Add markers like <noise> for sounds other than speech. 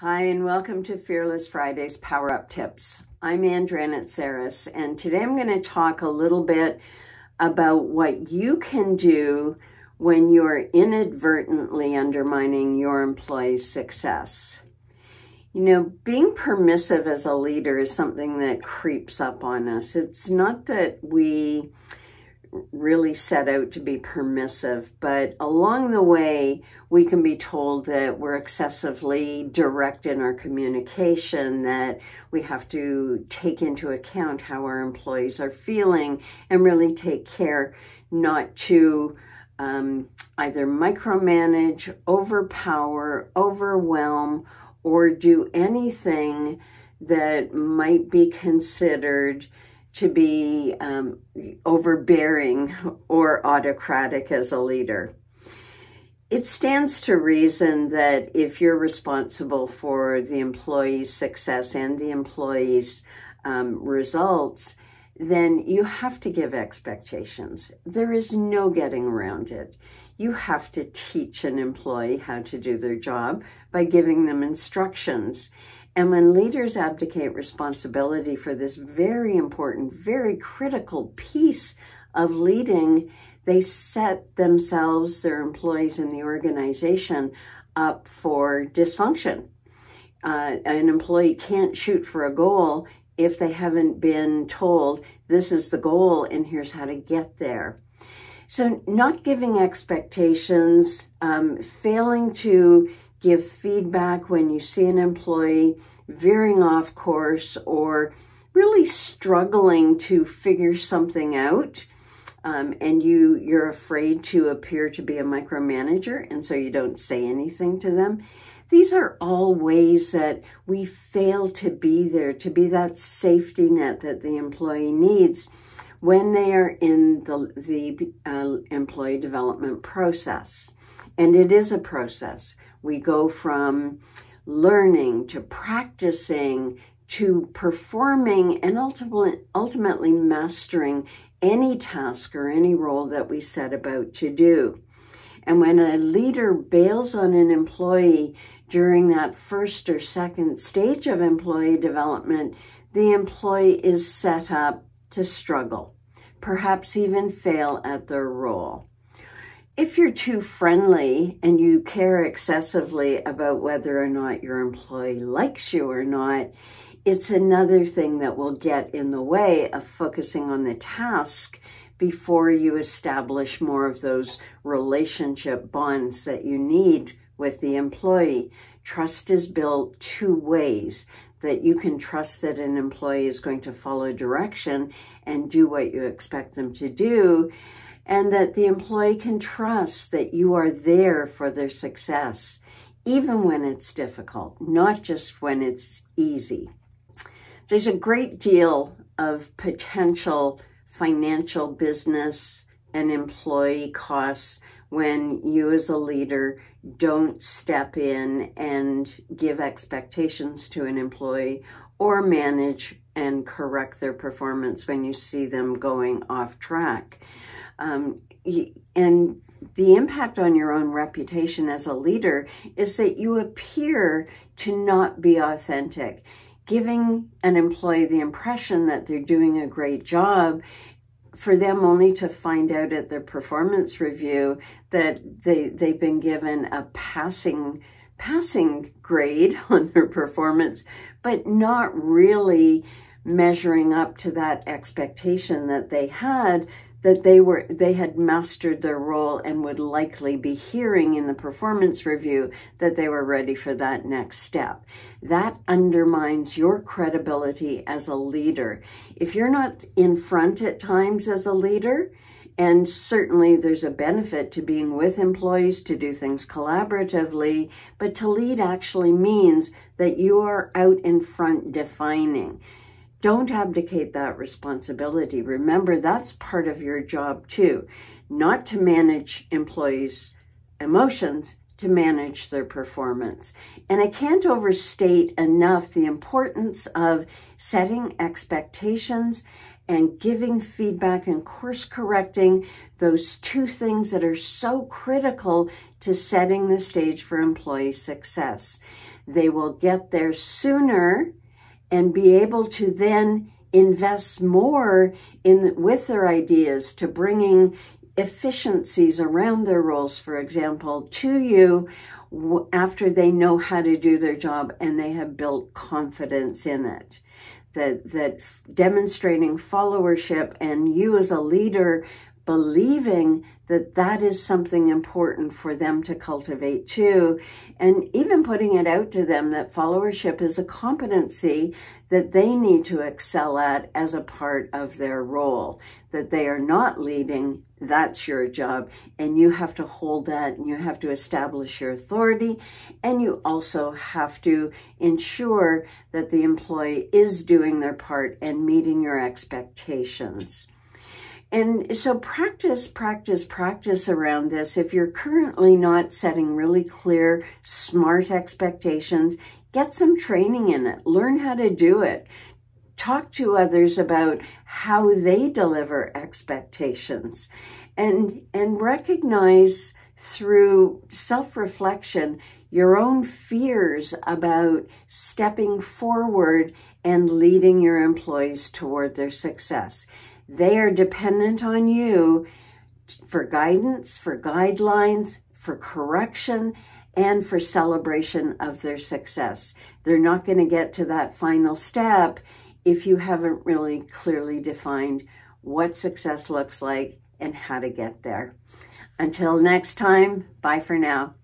Hi, and welcome to Fearless Fridays Power Up Tips. I'm Andrea Dranitsaris, and today I'm going to talk a little bit about what you can do when you're inadvertently undermining your employee's success. You know, being permissive as a leader is something that creeps up on us. It's not that we really set out to be permissive, but along the way, we can be told that we're excessively direct in our communication, that we have to take into account how our employees are feeling and really take care not to um, either micromanage, overpower, overwhelm, or do anything that might be considered to be um, overbearing or autocratic as a leader. It stands to reason that if you're responsible for the employee's success and the employee's um, results, then you have to give expectations. There is no getting around it. You have to teach an employee how to do their job by giving them instructions. And when leaders abdicate responsibility for this very important, very critical piece of leading, they set themselves, their employees, and the organization up for dysfunction. Uh, an employee can't shoot for a goal if they haven't been told this is the goal and here's how to get there. So, not giving expectations, um, failing to give feedback when you see an employee veering off course or really struggling to figure something out um, and you you're afraid to appear to be a micromanager and so you don't say anything to them. These are all ways that we fail to be there to be that safety net that the employee needs when they are in the the uh, employee development process. And it is a process we go from learning to practicing to performing and ultimately, ultimately mastering any task or any role that we set about to do. And when a leader bails on an employee during that first or second stage of employee development, the employee is set up to struggle, perhaps even fail at their role. If you're too friendly and you care excessively about whether or not your employee likes you or not, it's another thing that will get in the way of focusing on the task before you establish more of those relationship bonds that you need with the employee. Trust is built two ways that you can trust that an employee is going to follow direction and do what you expect them to do and that the employee can trust that you are there for their success, even when it's difficult, not just when it's easy. There's a great deal of potential financial business and employee costs when you as a leader don't step in and give expectations to an employee or manage and correct their performance when you see them going off track. Um, and the impact on your own reputation as a leader is that you appear to not be authentic, giving an employee the impression that they're doing a great job for them only to find out at their performance review that they they've been given a passing passing grade <laughs> on their performance but not really measuring up to that expectation that they had that they were they had mastered their role and would likely be hearing in the performance review that they were ready for that next step. That undermines your credibility as a leader. If you're not in front at times as a leader, and certainly there's a benefit to being with employees to do things collaboratively, but to lead actually means that you are out in front defining. Don't abdicate that responsibility. Remember, that's part of your job too, not to manage employees' emotions, to manage their performance. And I can't overstate enough the importance of setting expectations and giving feedback and course correcting those two things that are so critical to setting the stage for employee success. They will get there sooner and be able to then invest more in with their ideas to bringing efficiencies around their roles, for example, to you after they know how to do their job and they have built confidence in it. That, that demonstrating followership and you as a leader believing that that is something important for them to cultivate too. And even putting it out to them that followership is a competency that they need to excel at as a part of their role, that they are not leading, that's your job. And you have to hold that and you have to establish your authority. And you also have to ensure that the employee is doing their part and meeting your expectations. And so practice, practice, practice around this. If you're currently not setting really clear, smart expectations, get some training in it. Learn how to do it. Talk to others about how they deliver expectations and, and recognize through self-reflection your own fears about stepping forward and leading your employees toward their success. They are dependent on you for guidance, for guidelines, for correction, and for celebration of their success. They're not going to get to that final step if you haven't really clearly defined what success looks like and how to get there. Until next time, bye for now.